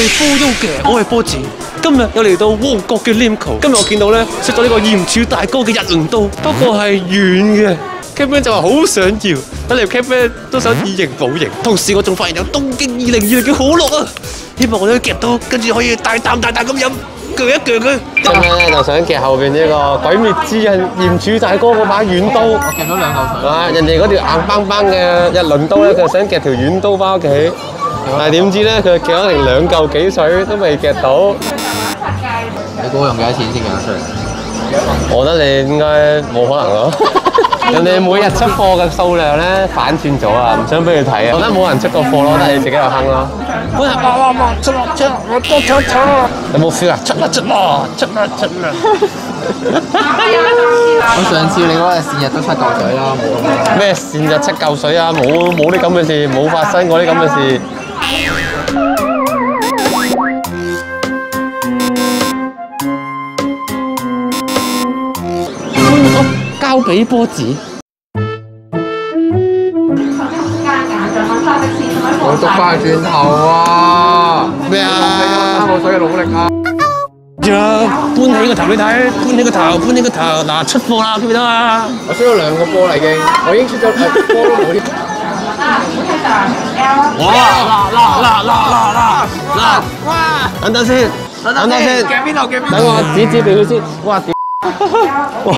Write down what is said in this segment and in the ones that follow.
係波優嘅，我係波子。今日又嚟到旺角嘅 Limco，今日我見到咧食咗呢個鹽柱大哥嘅日輪刀，不過係軟嘅。Capman 就話好想要，睇嚟 Capman 都想以形補形。同時我仲發現有東京二零二零嘅可樂啊，希望我哋夾到，跟住可以大啖大啖咁飲，鋸一鋸佢。今日咧就想夾後邊呢個鬼滅之刃鹽柱大哥嗰把軟刀。我夾咗兩嚿水。啊！人哋嗰條硬邦邦嘅日輪刀咧，佢想夾條軟刀翻屋企，但係點知咧，佢夾咗成兩嚿幾水都未夾到。你估我用幾多錢先夾得出嚟？我覺得你應該冇可能咯。人哋每日出貨嘅數量咧反轉咗啊！唔想俾佢睇啊！我覺得冇人出過貨咯，得你自己又坑咯。本日哇哇哇出啦出啦，我多出出有冇 feel 啊？出啦出啦出啦出啦！我上次你嗰日線日都七嚿水啦，冇。咩線日七嚿水啊？冇冇啲咁嘅事，冇發生過啲咁嘅事。交俾波子。我捉翻去轉頭啊！咩啊？三個水嘅努力啊！呀！搬起個頭你睇，搬起個頭，搬起個頭，嗱出貨啦，記唔記得啊？我輸咗兩個波啦已經，我已經出咗誒波都冇添。哇！嗱嗱嗱嗱嗱嗱！哇！等等先，等等先，夾邊度夾邊度？等我指指俾佢先。哇！屌！哇！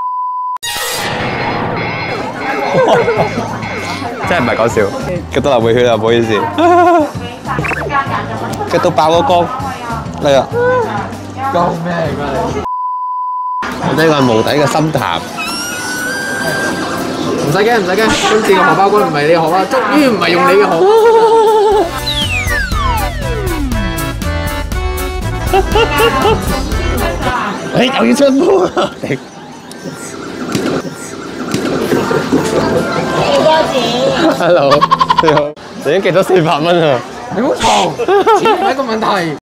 真係唔係講笑，夾到流鼻血啦，唔好意思。夾到爆個缸，嚟啊！救咩嚟㗎你？呢個係無底嘅深潭。唔使驚唔使驚，今次嘅荷包君唔係你嘅荷包，終於唔係用你嘅荷包。誒 又要出波啦！Hello，你好，你已經夾咗四百蚊啊！你好嘈，錢唔係一個問題。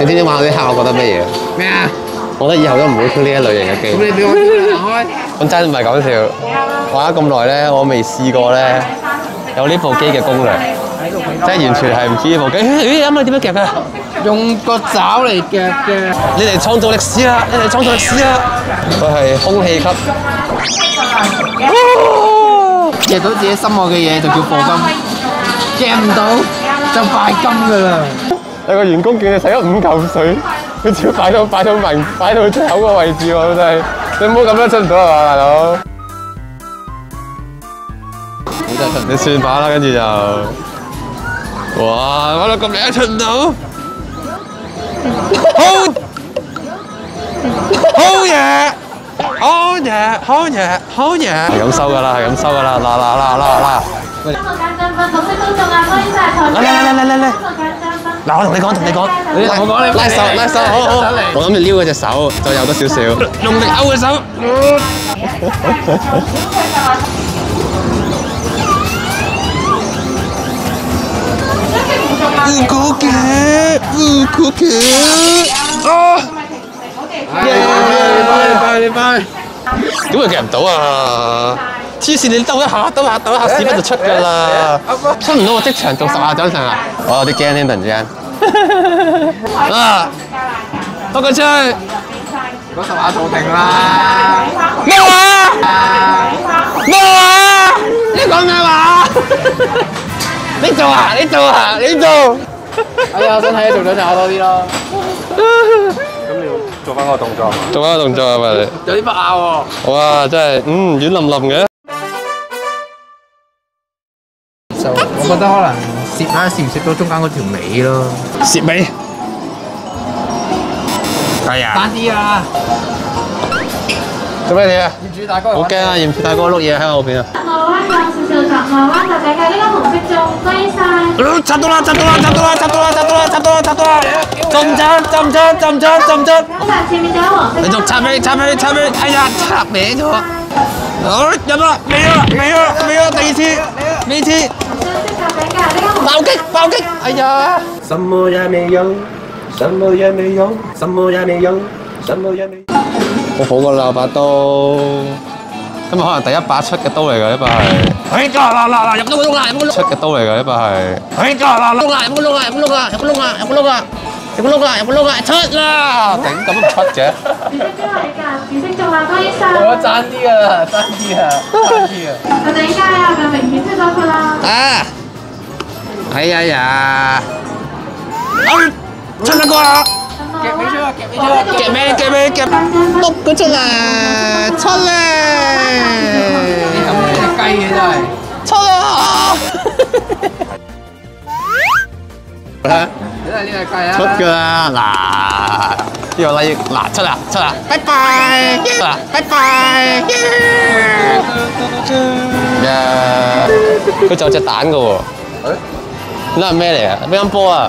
你知唔知玩嗰啲客我覺得乜嘢？咩啊？我覺得以後都唔會出呢一類型嘅機。咁你俾我行開。我真唔係講笑，玩咗咁耐咧，我未試過咧有呢部機嘅攻略，即係完全係唔知呢部機。咦，啱啱點樣夾㗎？用個爪嚟夾嘅。你哋創造歷史啊！你哋創造歷史啊！佢係空氣級。夾到自己心愛嘅嘢就叫課金，夾唔到就拜金㗎啦。有個員工叫你使咗五嚿水，佢只要擺到擺到明擺到出口個位置喎，真係你唔好咁樣出唔到啊嘛，大佬！你算把啦，跟住就，Wow, nó cầm lẽ thần đâu? Hô Hô nhà Hô nhà, hô nhà, hô nhà Thì cũng sâu rồi là, thì cũng sâu rồi là, là, là, là, là, là Lên, lên, lên, lên, lên 嗱，我同你講，同你講，你同我講，你拉手，拉手，好好。我諗住撩嗰隻手，再有得少少，用力勾嘅手。烏古嘅，烏古嘅，啊！耶！你拜你拜你拜。點會夾唔到啊？黐線！你兜一下，兜下，兜一下，屎忽就出㗎啦！出唔到我即場做十下掌上啊！我有啲驚添，突然之間。啊！多個出去。嗰十下做定啦。咩話？咩話？你講咩話？你做啊！你做啊！你做！哎呀，身體做咗就考多啲咯。做翻個動作做翻個動作係咪你？有啲不雅喎。哇！真係，嗯，軟腍腍嘅。就我覺得可能攝睇下攝唔攝到中間嗰條尾咯。攝尾。係啊。單啲啊！做咩嘢啊？業主大哥，我驚啊！業主大哥碌嘢喺後邊啊！挪威有少少雜，挪威就計計呢間紅色仲低晒。執到啦！執到啦！執到啦！執到啦！執到啦！執到啦！執到啦！浸親！浸親！浸親！浸親！前面仲有黃色。你仲插尾？插尾？插尾？哎呀！插歪咗。好，入啦！嚟啦！嚟啦！嚟啦！第二次，第二次。爆擊！爆擊！哎呀！什麼也沒有，什麼也沒有，什麼也沒有，什麼也沒有。我好過啦把刀，今日可能第一把出嘅刀嚟嘅，呢把係。哎呀嗱嗱嗱，入咗個窿啦，入個窿。出嘅刀嚟嘅，呢把係。哎呀嗱嗱，窿啦，入個窿啦，入個窿啦，入個窿啦，入個窿啦，入個窿啦，入個窿啦，出啦！頂咁都唔出嘅。紫色標嚟㗎，紫色中啦，多醫生。我爭啲啊，爭啲啊，爭啲啊！我哋依家有個明顯出咗佢啦。啊！哎呀呀！啊！出咗個啦！kẹp mấy chưa? Kẹp mấy chưa? Kẹp mấy kẹp mấy kẹp bốc cái chỗ là cho là cay thế rồi. Cho là chốt chưa là giờ là là chốt là chốt là bye bye. là bye bye. Yeah cái cháu chơi tán rồi là mẹ này bên ăn bò à?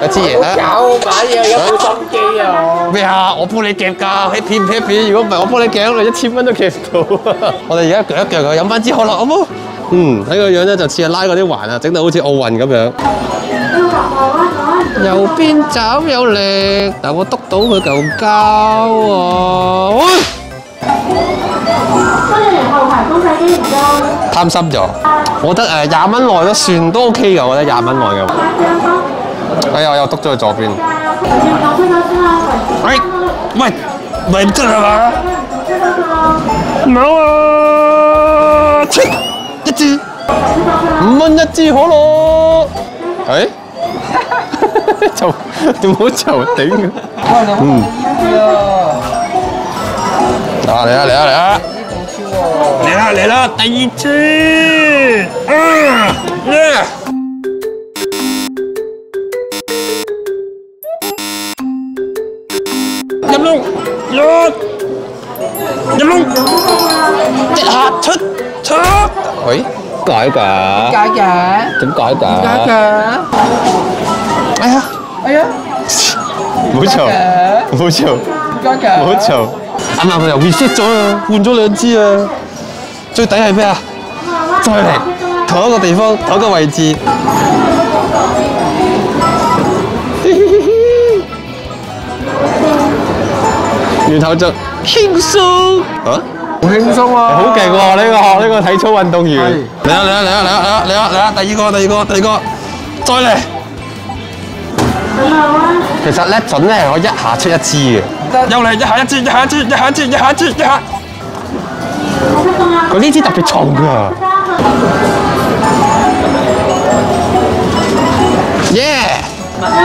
有一支嘢啊！搞買嘢有冇心機啊我？咩啊？我幫你夾㗎，happy 唔 happy？如果唔係我幫你夾，你一千蚊都夾唔到。我哋而家鋸一鋸佢，飲翻支可樂好冇？嗯，睇個樣咧就似係拉嗰啲環啊，整到好似奧運咁樣。要落我啊我。右邊爪有力，但我篤到佢嚿膠喎。喂歡迎後排公仔機唔該。貪心咗，我覺得誒廿蚊內都算都 OK 嘅，我覺得廿蚊內嘅。 아야, 야, 떡져요, 저빈. 아이, 뭐, 뭐 힘들어. 나와. 치, 그치. 못났지 호로. 에이? 저, 못 잡아, 땡. 음. 아, 내가, 내가, 내가. 내가, 내가, 따이치. 응, 네. lót nhắm hả? Thức. Thức. Ủi cõi cả cõi cả tính cõi cả cõi cả ai hả ai hả mỗi chiều mỗi chiều mỗi chiều anh làm này reset rồi 換咗兩支啊最抵係咩啊再嚟同一個地方同一個位置然後就輕鬆啊！好輕鬆啊！好勁喎！呢個呢個體操運動員係。嚟啊嚟啊嚟啊嚟啊嚟啊嚟啊！第二個第二個第二個，再嚟。咁啊，其實咧準咧係我一下出一支嘅。又嚟一下一支，一下一支，一下一支，一下一支，一下。佢呢支特別重㗎。耶！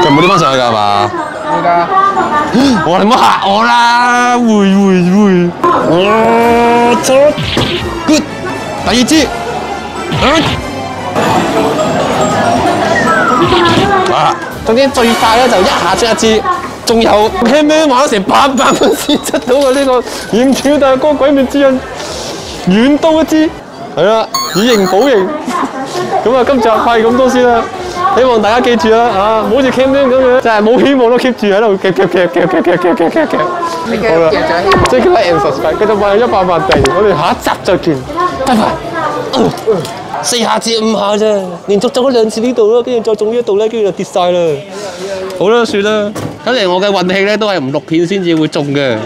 佢冇啲翻上去㗎係嘛？會㗎。我你唔好嚇我啦！會會會！我出 good，第二支。啊！總之最快咧就一下出一支，仲有 K 咩玩咗成八百蚊先出到嘅呢個艷超大哥鬼滅之刃遠刀一支，係啦，以形補形。咁啊，今集係咁多先啦。希望大家記住啦，啊，唔好似 Cam 咁樣，就係冇希望都 keep 住喺度夾夾夾夾夾夾夾夾夾夾。好啦。即係 like and subscribe，繼續買一百萬訂閱，我哋下一集再見，拜拜。四下至五下啫，連續中咗兩次呢度啦，跟住再中呢一度咧，跟住就跌晒啦。好啦，算啦，睇嚟我嘅運氣咧都係唔錄片先至會中嘅。